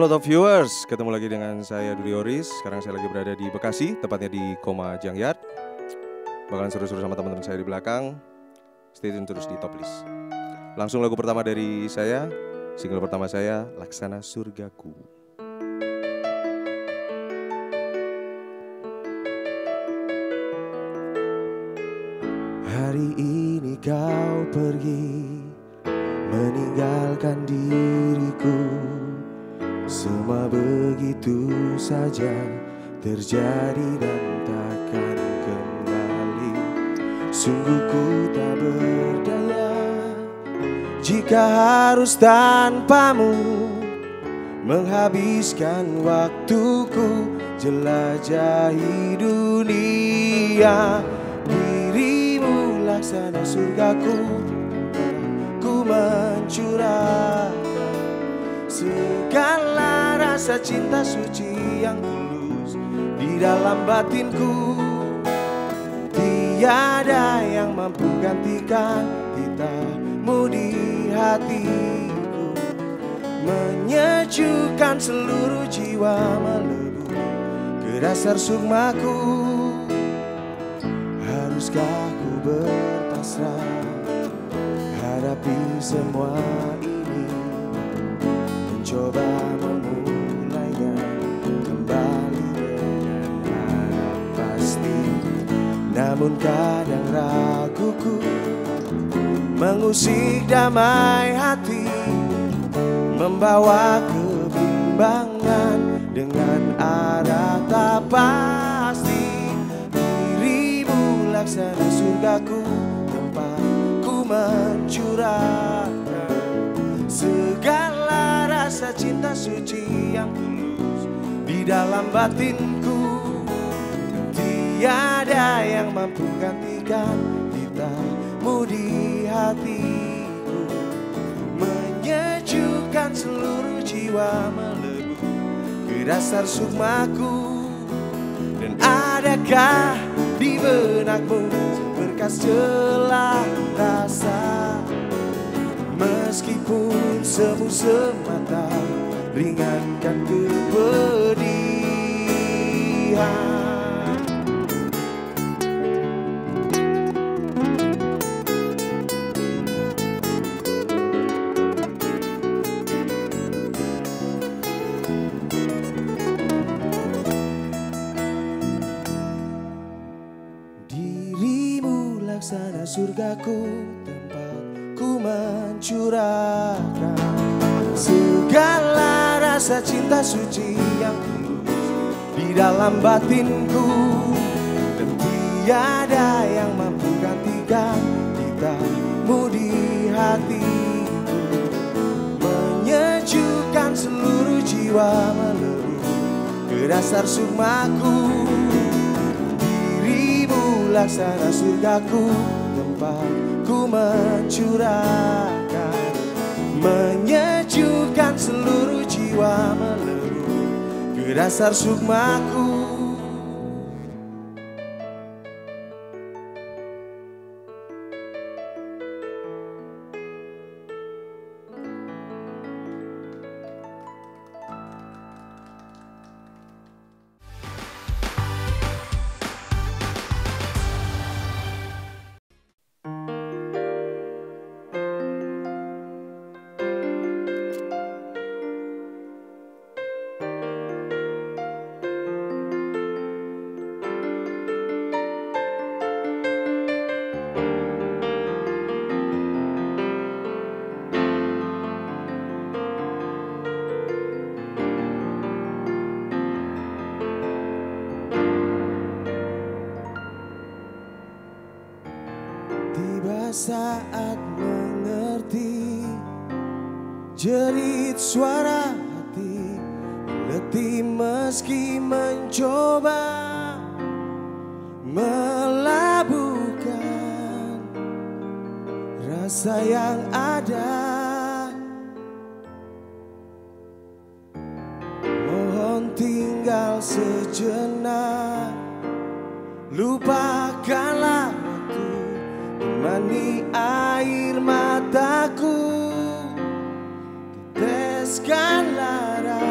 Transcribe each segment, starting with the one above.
Halo top viewers, ketemu lagi dengan saya Dudi Oris. Sekarang saya lagi berada di Bekasi, tepatnya di Koma Jangyard. Bakalan seru-seru sama teman-teman saya di belakang. Stay tune terus di Top List. Langsung lagu pertama dari saya, single pertama saya, Laksana Surgaku. Hari ini kau pergi meninggalkan diriku Semua begitu saja terjadi dan takkan kembali. Sungguh ku tak berdaya Jika harus tanpamu Menghabiskan waktuku Jelajahi dunia. Dirimu laksana surgaku Ku mencurahkan rasa cinta suci yang tulus Di dalam batinku. Tiada yang mampu gantikan Titamu di hatiku. Menyejukkan seluruh jiwa melebur Ke dasar sukmaku. Haruskah ku berpasrah Hadapi semua ini? Mencoba Namun kadang raguku Mengusik damai hati Membawa kebimbangan Dengan arah tak pasti. Dirimu laksana surgaku Tempat ku mencurahkan Segala rasa cinta suci yang tulus Di dalam batinku Tiada yang mampu gantikan Titamu di hatiku. Menyejukkan seluruh jiwa melebur Ke dasar sukmaku. Dan adakah di benakmu Berkas celah rasa? Meskipun semu semata Ringankan kepedihan surgaku Tempat ku mencurahkan Segala rasa cinta suci yang Di dalam batinku Dan tiada yang mampu gantikan Titamu di hatiku. Menyejukkan seluruh jiwa melebur Ke dasar sukmaku Dirimu laksana surgaku Tempat ku mencurahkan Menyejukkan seluruh jiwa melebur Ke dasar sukmaku saat mengerti Jerit suara hati Letih meski mencoba Melabuhkan Rasa yang ada. Mohon tinggal sejenak Lupakanlah Temani air mataku Teteskan lara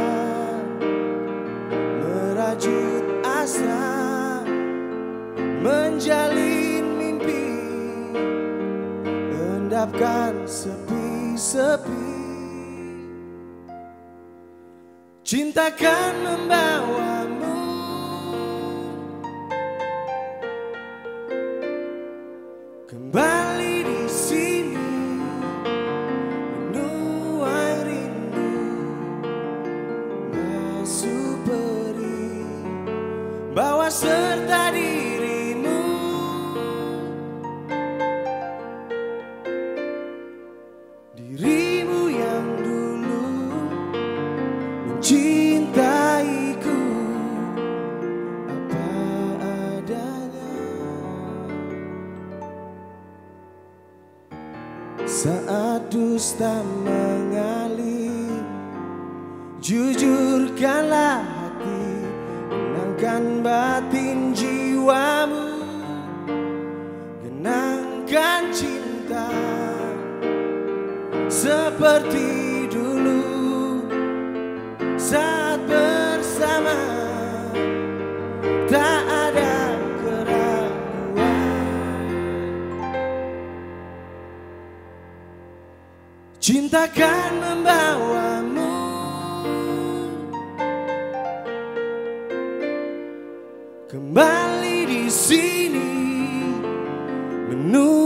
Merajut asa Menjalin mimpi Endapkan sepi-sepi. Cintakan membawamu Kembali Saat dusta mengalir Jujurkanlah hati Tenangkan batin jiwamu. Genangkan cinta Seperti Cinta kan membawamu. Kembali di sini Menuai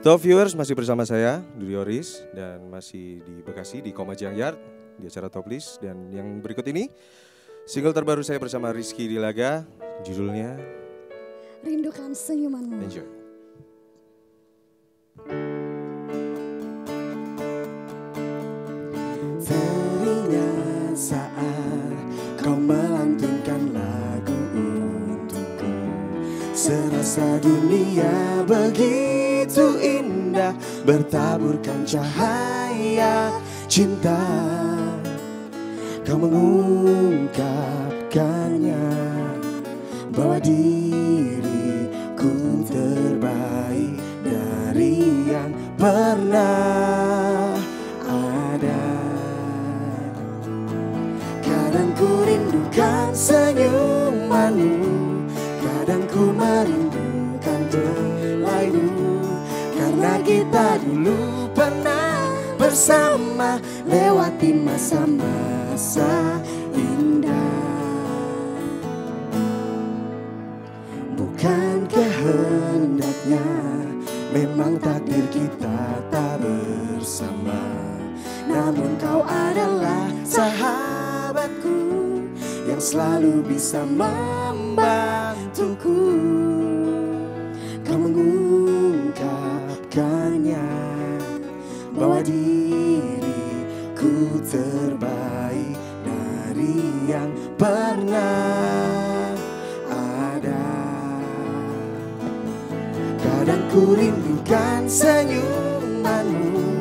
Top viewers masih bersama saya Dudi Oris dan masih di Bekasi di Komajang Yard di acara Top List dan yang berikut ini single terbaru saya bersama Rizky Dilaga judulnya Rindukan senyumanmu. Enjoy. Teringat saat kau melantunkan lagu untukku Serasa dunia begitu indah Bertaburkan cahaya cinta. Kau mengungkapkannya Bahwa diriku terbaik dari yang pernah ada. Kadang ku rindukan senyumanmu Kadang ku merindukan Karena kita dulu pernah bersama Lewati masa-masa indah. Bukan kehendaknya Memang takdir kita tak bersama. Namun kau adalah sahabatku Yang selalu bisa membantuku. Kau mengungkapkannya Bahwa diriku terbaik dari yang pernah ada. Kadang ku rindukan senyumanmu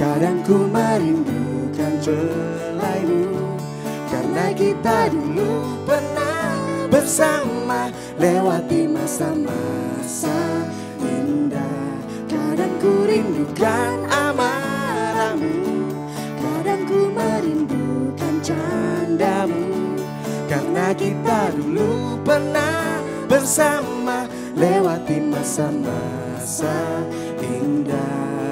Kadang ku merindukan belaimu Karena kita dulu pernah bersama Lewati masa-masa indah. Kadang ku rindukan amarahmu Kadang ku merindukan candamu. Karena kita dulu pernah bersama Lewati masa-masa indah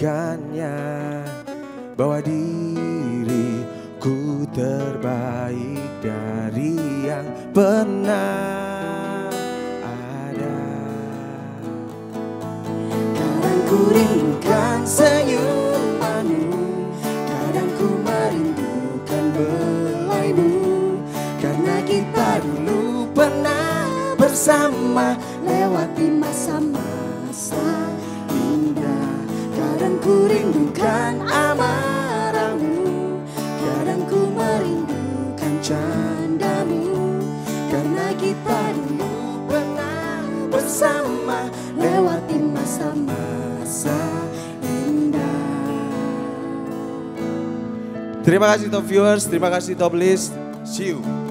mengungkapkannya Bahwa diriku terbaik dari yang pernah ada. Kadang ku rindukan senyumanmu Kadang ku merindukan belaimu Karena kita dulu pernah bersama candamu Karena kita dulu pernah bersama Lewati masa-masa indah Terima kasih top viewers, terima kasih top list. See you.